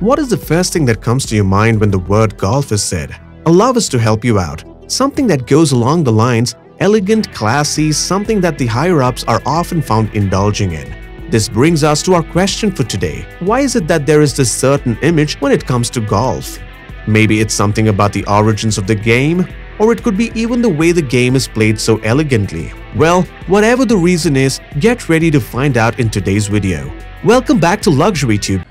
What is the first thing that comes to your mind when the word golf is said? Allow us to help you out. Something that goes along the lines elegant, classy, something that the higher ups are often found indulging in. This brings us to our question for today. Why is it that there is this certain image when it comes to golf? Maybe it's something about the origins of the game, or it could be even the way the game is played so elegantly. Well, whatever the reason is, get ready to find out in today's video. Welcome back to Luxury Tube.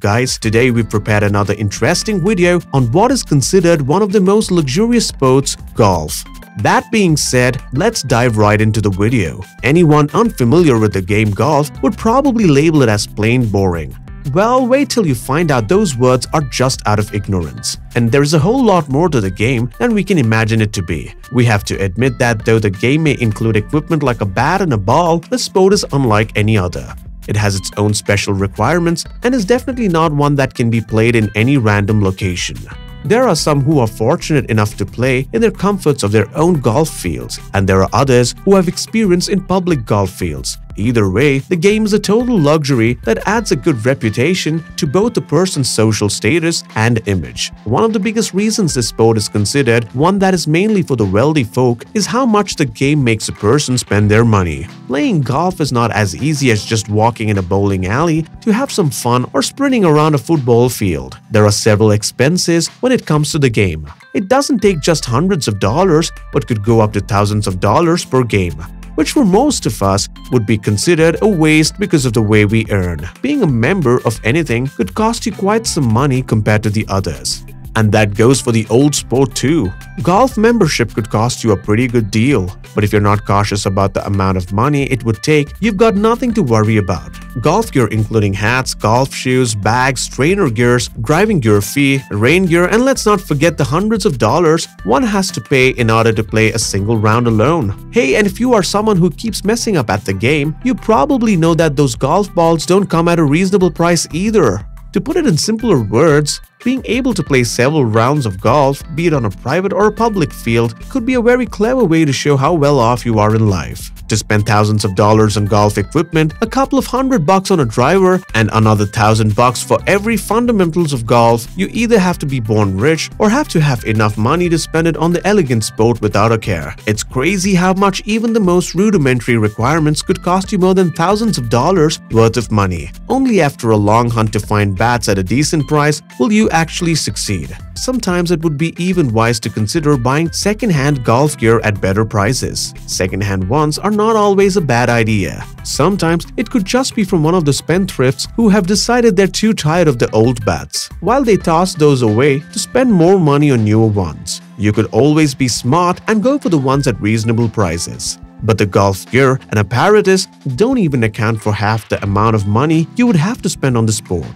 Guys, today we've prepared another interesting video on what is considered one of the most luxurious sports, golf. That being said, let's dive right into the video. Anyone unfamiliar with the game golf would probably label it as plain boring. Well, wait till you find out those words are just out of ignorance. And there is a whole lot more to the game than we can imagine it to be. We have to admit that though the game may include equipment like a bat and a ball, the sport is unlike any other. It has its own special requirements and is definitely not one that can be played in any random location. There are some who are fortunate enough to play in their comforts of their own golf fields, and there are others who have experience in public golf fields. Either way, the game is a total luxury that adds a good reputation to both the person's social status and image. One of the biggest reasons this sport is considered one that is mainly for the wealthy folk is how much the game makes a person spend their money. Playing golf is not as easy as just walking in a bowling alley to have some fun or sprinting around a football field. There are several expenses when it comes to the game. It doesn't take just hundreds of dollars but could go up to thousands of dollars per game which for most of us would be considered a waste because of the way we earn. Being a member of anything could cost you quite some money compared to the others. And that goes for the old sport too. Golf membership could cost you a pretty good deal, but if you're not cautious about the amount of money it would take, you've got nothing to worry about. Golf gear including hats, golf shoes, bags, trainer gears, driving gear fee, rain gear, and let's not forget the hundreds of dollars one has to pay in order to play a single round alone. Hey, and if you are someone who keeps messing up at the game, you probably know that those golf balls don't come at a reasonable price either. To put it in simpler words, being able to play several rounds of golf, be it on a private or a public field, could be a very clever way to show how well off you are in life to spend thousands of dollars on golf equipment, a couple of hundred bucks on a driver, and another thousand bucks for every fundamentals of golf, you either have to be born rich or have to have enough money to spend it on the elegant sport without a care. It's crazy how much even the most rudimentary requirements could cost you more than thousands of dollars worth of money. Only after a long hunt to find bats at a decent price will you actually succeed. Sometimes it would be even wise to consider buying second-hand golf gear at better prices. Second-hand ones are not always a bad idea. Sometimes it could just be from one of the spendthrifts who have decided they're too tired of the old bats, while they toss those away to spend more money on newer ones. You could always be smart and go for the ones at reasonable prices. But the golf gear and apparatus don't even account for half the amount of money you would have to spend on the sport.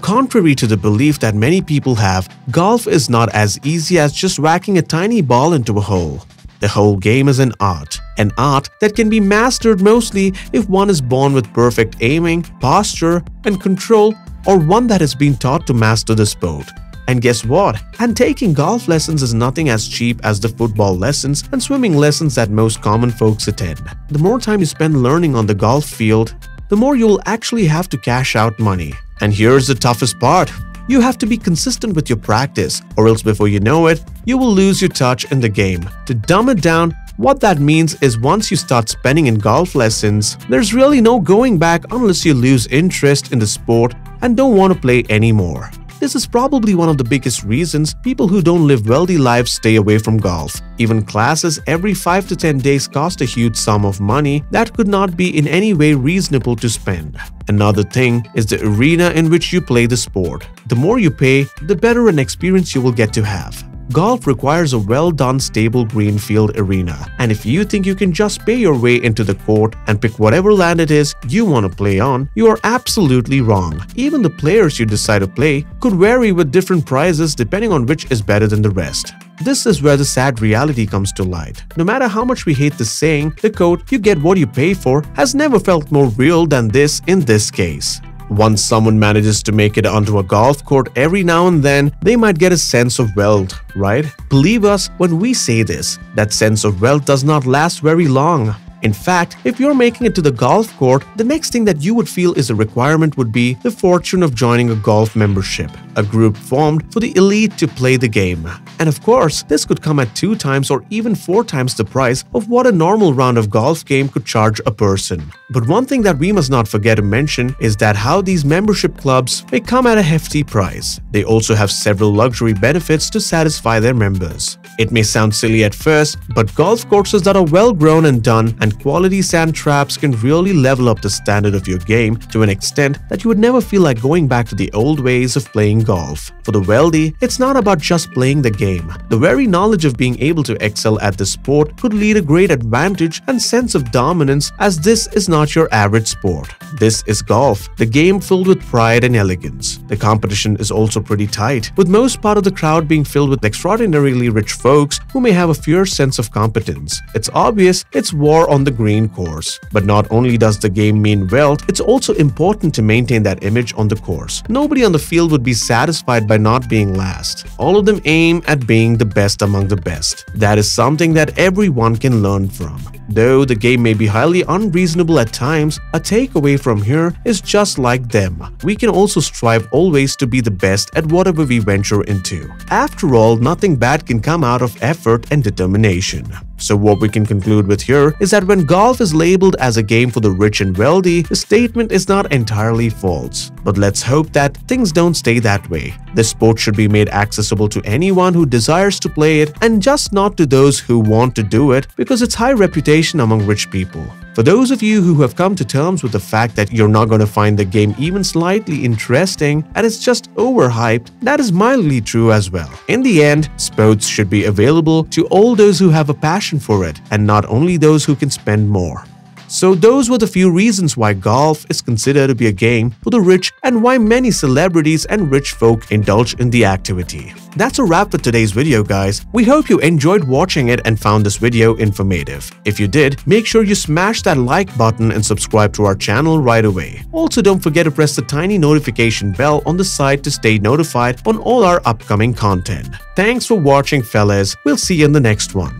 Contrary to the belief that many people have, golf is not as easy as just whacking a tiny ball into a hole. The whole game is an art, an art that can be mastered mostly if one is born with perfect aiming, posture, and control, or one that has been taught to master the sport. And guess what? And taking golf lessons is nothing as cheap as the football lessons and swimming lessons that most common folks attend. The more time you spend learning on the golf field, the more you'll actually have to cash out money. And here's the toughest part. You have to be consistent with your practice, or else before you know it, you will lose your touch in the game. To dumb it down, what that means is once you start spending in golf lessons, there's really no going back unless you lose interest in the sport and don't want to play anymore. This is probably one of the biggest reasons people who don't live wealthy lives stay away from golf. Even classes every 5 to 10 days cost a huge sum of money that could not be in any way reasonable to spend. Another thing is the arena in which you play the sport. The more you pay, the better an experience you will get to have. Golf requires a well-done stable green field arena, and if you think you can just pay your way into the court and pick whatever land it is you want to play on, you are absolutely wrong. Even the players you decide to play could vary with different prizes depending on which is better than the rest. This is where the sad reality comes to light. No matter how much we hate the saying, the quote, you get what you pay for, has never felt more real than this in this case. Once someone manages to make it onto a golf court every now and then, they might get a sense of wealth, right? Believe us when we say this, that sense of wealth does not last very long. In fact, if you're making it to the golf court, the next thing that you would feel is a requirement would be the fortune of joining a golf membership, a group formed for the elite to play the game. And of course, this could come at two times or even four times the price of what a normal round of golf game could charge a person. But one thing that we must not forget to mention is that how these membership clubs may come at a hefty price. They also have several luxury benefits to satisfy their members. It may sound silly at first, but golf courses that are well grown and done and quality sand traps can really level up the standard of your game to an extent that you would never feel like going back to the old ways of playing golf. For the wealthy, it's not about just playing the game. The very knowledge of being able to excel at the sport could lead a great advantage and sense of dominance as this is not your average sport. This is golf, the game filled with pride and elegance. The competition is also pretty tight, with most part of the crowd being filled with extraordinarily rich folks who may have a fierce sense of competence. It's obvious it's war on the green course. But not only does the game mean wealth, it's also important to maintain that image on the course. Nobody on the field would be satisfied by not being last. All of them aim at being the best among the best. That is something that everyone can learn from. Though the game may be highly unreasonable at times, a takeaway from here is just like them. We can also strive always to be the best at whatever we venture into. After all, nothing bad can come out of effort and determination. So what we can conclude with here is that when golf is labeled as a game for the rich and wealthy, the statement is not entirely false. But let's hope that things don't stay that way. The sport should be made accessible to anyone who desires to play it and just not to those who want to do it because it's high reputation among rich people. For those of you who have come to terms with the fact that you're not going to find the game even slightly interesting and it's just overhyped, that is mildly true as well. In the end, sports should be available to all those who have a passion for it and not only those who can spend more. So those were the few reasons why golf is considered to be a game for the rich and why many celebrities and rich folk indulge in the activity. That's a wrap for today's video guys. We hope you enjoyed watching it and found this video informative. If you did, make sure you smash that like button and subscribe to our channel right away. Also don't forget to press the tiny notification bell on the side to stay notified on all our upcoming content. Thanks for watching fellas, we'll see you in the next one.